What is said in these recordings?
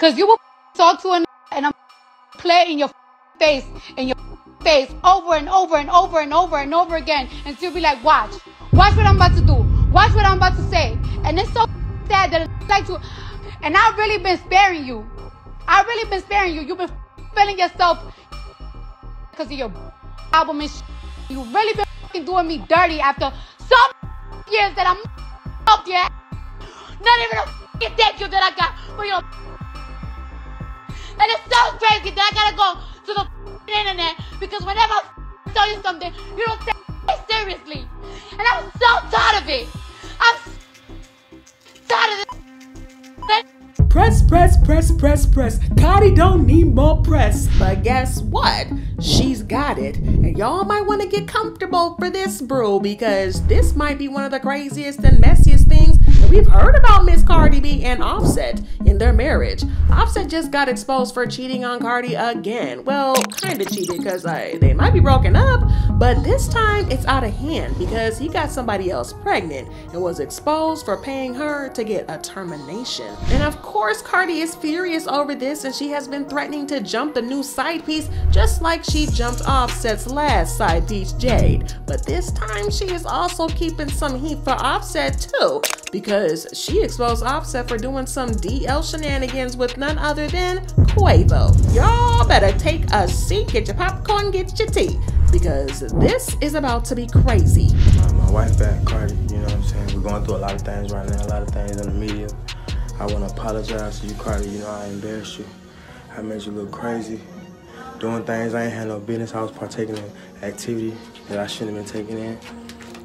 Cause you will talk to a and I'm play in your face in your face over and over and over and over and over again and still be like, watch, watch what I'm about to do, watch what I'm about to say, and it's so sad that it's like to, and I've really been sparing you. I've really been sparing you. You've been feeling yourself because of your album and You really been doing me dirty after some years that I'm up your Not even a thank you that I got for your. And it's so crazy that I gotta go to the internet because whenever I tell you something, you don't take it seriously. And I'm so tired of it. I'm tired of this. Press, press, press, press, press. Cardi don't need more press. But guess what? She's got it. And y'all might want to get comfortable for this brew because this might be one of the craziest and messiest we've heard about Miss Cardi B and Offset in their marriage. Offset just got exposed for cheating on Cardi again. Well, kind of cheated because they might be broken up, but this time it's out of hand because he got somebody else pregnant and was exposed for paying her to get a termination. And of course, Cardi is furious over this and she has been threatening to jump the new side piece just like she jumped Offset's last side piece, Jade. But this time she is also keeping some heat for Offset too because she exposed Offset for doing some DL shenanigans with none other than Quavo. Y'all better take a seat, get your popcorn, get your tea, because this is about to be crazy. My wife back, Cardi, you know what I'm saying? We're going through a lot of things right now, a lot of things in the media. I want to apologize to you, Cardi. You know, I embarrassed you. I made you look crazy. Doing things I ain't had no business. I was partaking in activity that I shouldn't have been taking in.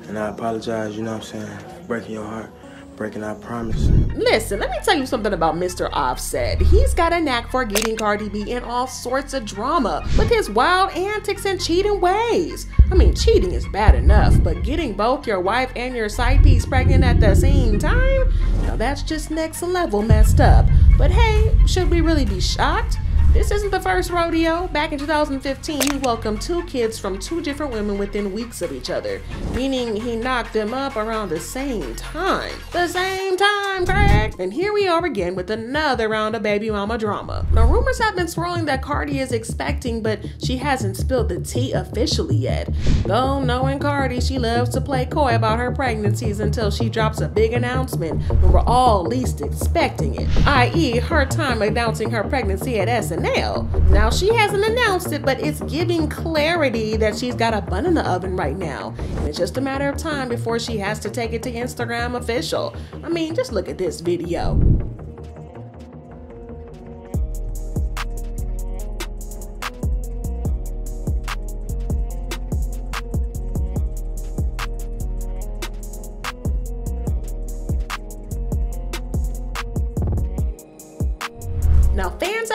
And I apologize, you know what I'm saying, breaking your heart breaking our promise. Listen, let me tell you something about Mr. Offset. He's got a knack for getting Cardi B in all sorts of drama with his wild antics and cheating ways. I mean, cheating is bad enough, but getting both your wife and your side piece pregnant at the same time? Now that's just next level messed up. But hey, should we really be shocked? This isn't the first rodeo. Back in 2015, he welcomed two kids from two different women within weeks of each other, meaning he knocked them up around the same time. The same time, Craig! And here we are again with another round of baby mama drama. Now, rumors have been swirling that Cardi is expecting, but she hasn't spilled the tea officially yet. Though, knowing Cardi, she loves to play coy about her pregnancies until she drops a big announcement when we're all least expecting it, i.e., her time announcing her pregnancy at SNL now, she hasn't announced it, but it's giving clarity that she's got a bun in the oven right now. And it's just a matter of time before she has to take it to Instagram official. I mean, just look at this video.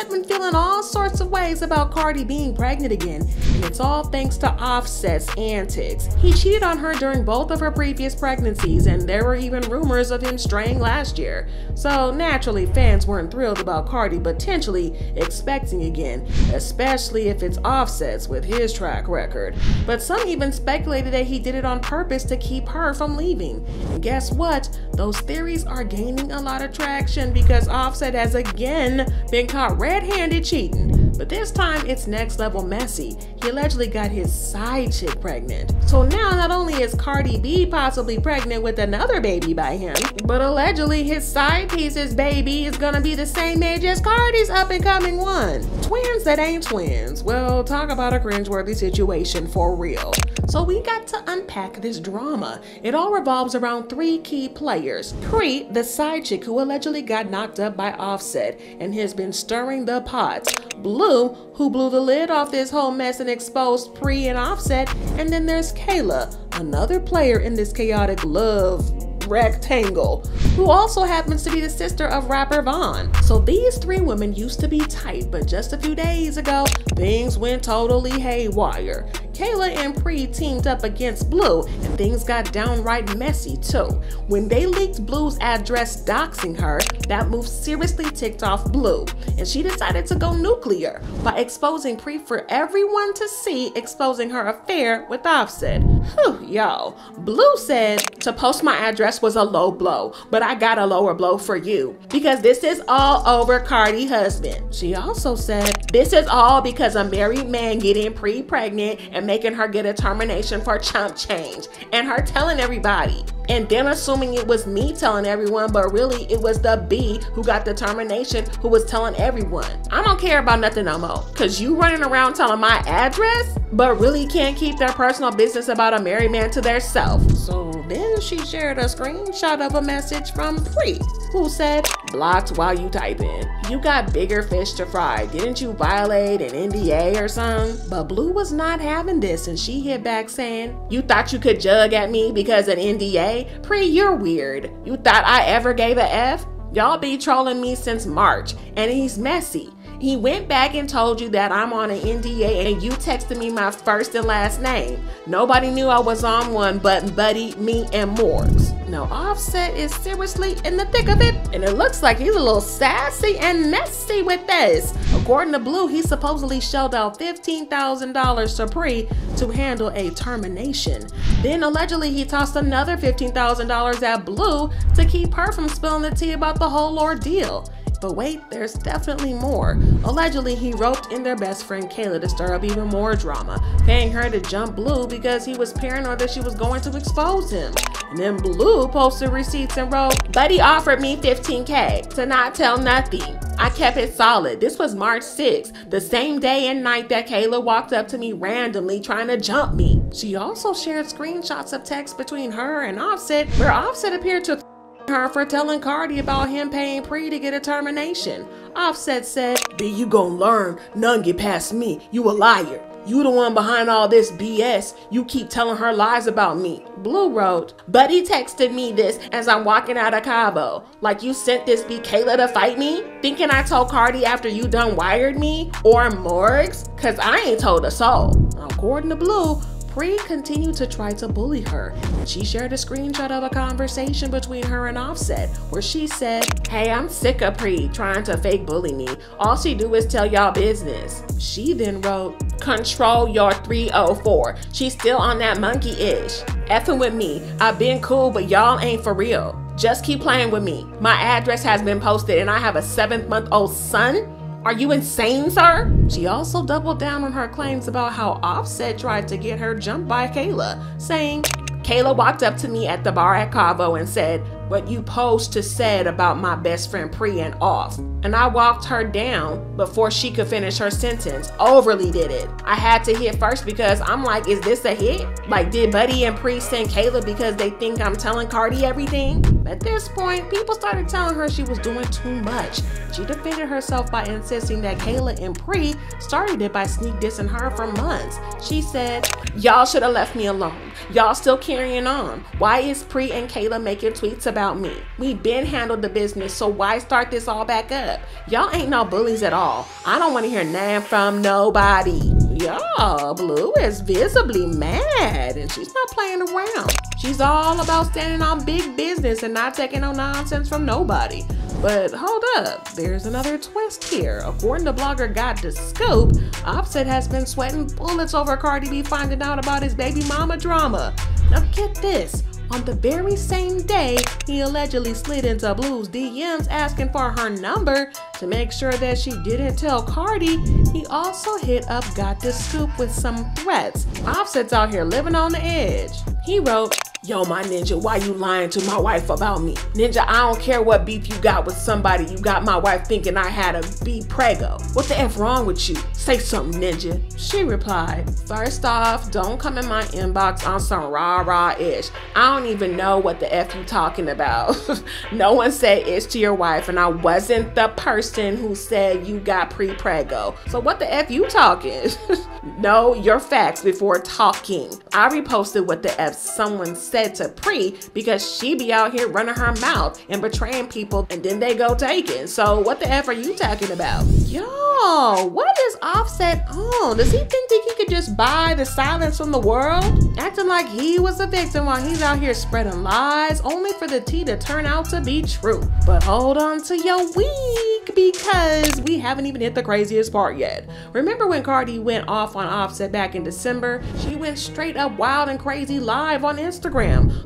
Have been feeling all sorts of ways about Cardi being pregnant again, and it's all thanks to Offset's antics. He cheated on her during both of her previous pregnancies, and there were even rumors of him straying last year. So, naturally, fans weren't thrilled about Cardi potentially expecting again, especially if it's Offset's with his track record. But some even speculated that he did it on purpose to keep her from leaving. And guess what? Those theories are gaining a lot of traction because Offset has again been caught red-handed cheating, but this time it's next level messy. He allegedly got his side chick pregnant. So now not only is Cardi B possibly pregnant with another baby by him, but allegedly his side piece's baby is gonna be the same age as Cardi's up and coming one. Twins that ain't twins. Well, talk about a cringeworthy situation for real. So we got to unpack this drama. It all revolves around three key players. Pre, the side chick who allegedly got knocked up by Offset and has been stirring the pot. Blue, who blew the lid off this whole mess and exposed Pre and Offset. And then there's Kayla, another player in this chaotic love rectangle, who also happens to be the sister of rapper Von. So these three women used to be tight, but just a few days ago, things went totally haywire. Kayla and Pri teamed up against Blue, and things got downright messy too. When they leaked Blue's address doxing her, that move seriously ticked off Blue, and she decided to go nuclear by exposing Pri for everyone to see, exposing her affair with Offset. Whew, y'all. Blue said to post my address was a low blow, but I got a lower blow for you because this is all over Cardi husband. She also said, this is all because a married man getting pre-pregnant and making her get a termination for chump change and her telling everybody and then assuming it was me telling everyone, but really it was the B who got the termination who was telling everyone. I don't care about nothing no more. Cause you running around telling my address, but really can't keep their personal business about a married man to their self. So then she shared a screenshot of a message from Pri, who said, blocked while you typing. You got bigger fish to fry. Didn't you violate an NDA or something? But Blue was not having this and she hit back saying, you thought you could jug at me because an NDA? Pre, you're weird. You thought I ever gave a F? Y'all be trolling me since March and he's messy. He went back and told you that I'm on an NDA and you texted me my first and last name. Nobody knew I was on one but Buddy, me, and Morgs. Now Offset is seriously in the thick of it and it looks like he's a little sassy and messy with this. According to Blue, he supposedly shelled out $15,000 to Pre to handle a termination. Then allegedly he tossed another $15,000 at Blue to keep her from spilling the tea about the whole ordeal. But wait, there's definitely more. Allegedly, he roped in their best friend Kayla to stir up even more drama, paying her to jump Blue because he was paranoid that she was going to expose him. And then Blue posted receipts and wrote, Buddy offered me 15K to not tell nothing. I kept it solid. This was March 6th, the same day and night that Kayla walked up to me randomly trying to jump me. She also shared screenshots of texts between her and Offset, where Offset appeared to her for telling Cardi about him paying Pri to get a termination. Offset said, B, you gonna learn, none get past me, you a liar. You the one behind all this BS. You keep telling her lies about me. Blue wrote, Buddy texted me this as I'm walking out of Cabo. Like you sent this B Kayla to fight me? Thinking I told Cardi after you done wired me? Or Morgs? Cause I ain't told a soul. According to Blue, Pri continued to try to bully her. She shared a screenshot of a conversation between her and Offset where she said, Hey, I'm sick of Pri trying to fake bully me. All she do is tell y'all business. She then wrote, Control your 304. She's still on that monkey-ish. Effing with me. I've been cool, but y'all ain't for real. Just keep playing with me. My address has been posted and I have a seventh month old son are you insane, sir? She also doubled down on her claims about how Offset tried to get her jumped by Kayla, saying, Kayla walked up to me at the bar at Cabo and said, what you posed to said about my best friend Pri and off. And I walked her down before she could finish her sentence. Overly did it. I had to hit first because I'm like, is this a hit? Like, did Buddy and Pri send Kayla because they think I'm telling Cardi everything? At this point, people started telling her she was doing too much. She defended herself by insisting that Kayla and Pri started it by sneak dissing her for months. She said, Y'all should have left me alone. Y'all still carrying on. Why is Pri and Kayla making tweets about me. We been handled the business, so why start this all back up? Y'all ain't no bullies at all. I don't want to hear nothing from nobody. Y'all, Blue is visibly mad and she's not playing around. She's all about standing on big business and not taking no nonsense from nobody. But hold up, there's another twist here. According to blogger Got the Scoop, Offset has been sweating bullets over Cardi B finding out about his baby mama drama. Now get this, on the very same day, he allegedly slid into Blue's DMs asking for her number to make sure that she didn't tell Cardi. He also hit up Got the Scoop with some threats. Offset's out here living on the edge. He wrote, Yo, my ninja, why you lying to my wife about me? Ninja, I don't care what beef you got with somebody. You got my wife thinking I had a be prego. What the F wrong with you? Say something, ninja. She replied, First off, don't come in my inbox on some rah-rah-ish. I don't even know what the F you talking about. no one said it's to your wife and I wasn't the person who said you got pre-prego. So what the F you talking? know your facts before talking. I reposted what the F someone said Offset to Pre because she be out here running her mouth and betraying people and then they go taking. So what the F are you talking about? Yo, what is Offset on? Does he think that he could just buy the silence from the world? Acting like he was a victim while he's out here spreading lies only for the tea to turn out to be true. But hold on to your week because we haven't even hit the craziest part yet. Remember when Cardi went off on Offset back in December? She went straight up wild and crazy live on Instagram,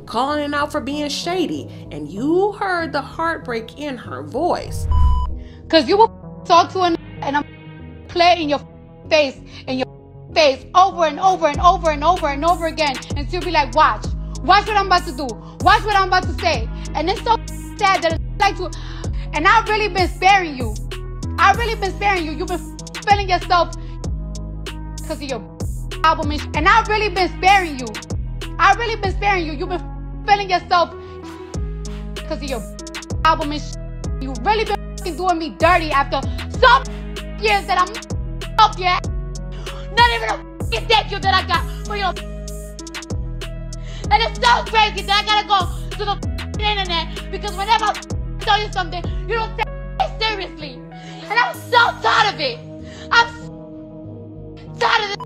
calling it out for being shady, and you heard the heartbreak in her voice. Cause you will talk to a and I'm play in your face in your face over and over and over and over and over again and she'll be like, watch, watch what I'm about to do, watch what I'm about to say. And it's so sad that it's like to and I've really been sparing you. I've really been sparing you. You've been feeling yourself because of your album and I've really been sparing you. I've really been sparing you. You've been feeling yourself because of your album and you really been doing me dirty after some years that I'm up yet. Not even a thank you that I got for your and it's so crazy that I gotta go to the internet because whenever I tell you something, you don't take it seriously. And I'm so tired of it. I'm tired of this.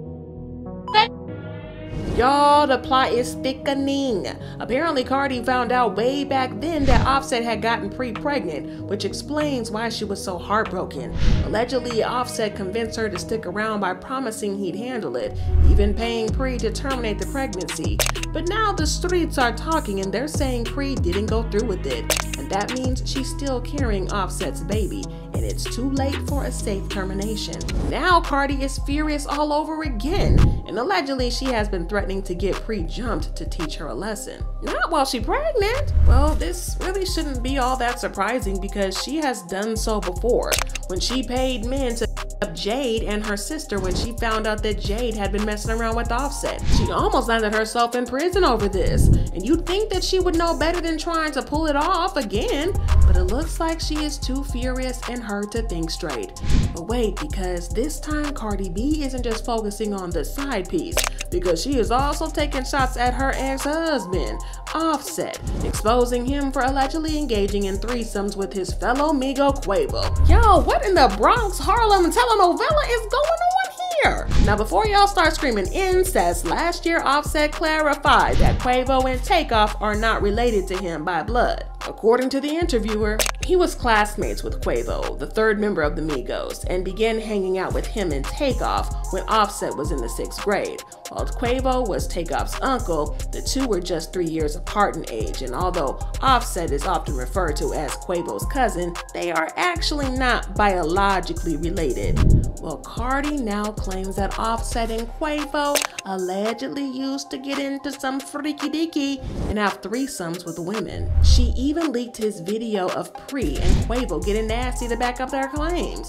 Y'all, the plot is thickening. Apparently, Cardi found out way back then that Offset had gotten Pre pregnant, which explains why she was so heartbroken. Allegedly, Offset convinced her to stick around by promising he'd handle it, even paying Pre to terminate the pregnancy. But now the streets are talking and they're saying Pre didn't go through with it, that means she's still carrying Offset's baby, and it's too late for a safe termination. Now Cardi is furious all over again, and allegedly she has been threatening to get pre-jumped to teach her a lesson. Not while she's pregnant. Well, this really shouldn't be all that surprising because she has done so before. When she paid men to up Jade and her sister when she found out that Jade had been messing around with Offset. She almost landed herself in prison over this. And you'd think that she would know better than trying to pull it off again, but it looks like she is too furious and hurt to think straight. But wait, because this time Cardi B isn't just focusing on the side piece, because she is also taking shots at her ex-husband, Offset, exposing him for allegedly engaging in threesomes with his fellow Migo Quavo. Yo, what in the Bronx, Harlem telenovela is going on here? Now, before y'all start screaming incest, last year Offset clarified that Quavo and Takeoff are not related to him by blood. According to the interviewer, he was classmates with Quavo, the third member of the Migos, and began hanging out with him in Takeoff when Offset was in the sixth grade. While Quavo was Takeoff's uncle, the two were just three years apart in age, and although Offset is often referred to as Quavo's cousin, they are actually not biologically related. Well, Cardi now claims that Offset and Quavo allegedly used to get into some freaky deaky and have threesomes with women. She even leaked his video of Pre and Quavo getting nasty to back up their claims.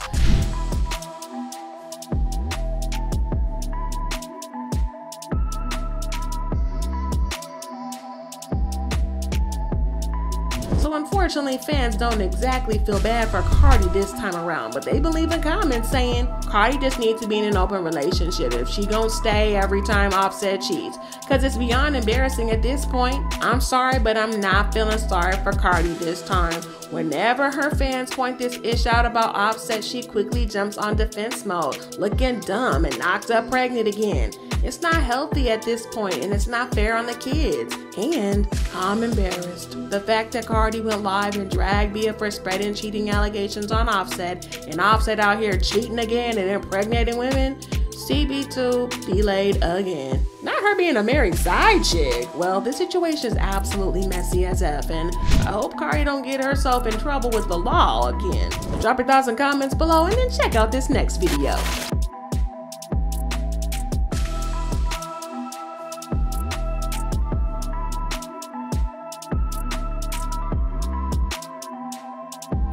Unfortunately, fans don't exactly feel bad for Cardi this time around, but they believe in comments saying Cardi just needs to be in an open relationship if she gonna stay every time Offset cheats. Cause it's beyond embarrassing at this point. I'm sorry, but I'm not feeling sorry for Cardi this time. Whenever her fans point this ish out about Offset, she quickly jumps on defense mode, looking dumb and knocked up pregnant again. It's not healthy at this point and it's not fair on the kids. And I'm embarrassed. The fact that Cardi went live and dragged Bia for spreading cheating allegations on Offset and Offset out here cheating again and impregnating women. CB2 delayed again. Not her being a married side chick. Well, this situation is absolutely messy as F, and I hope Cardi don't get herself in trouble with the law again. Drop your thoughts and comments below, and then check out this next video.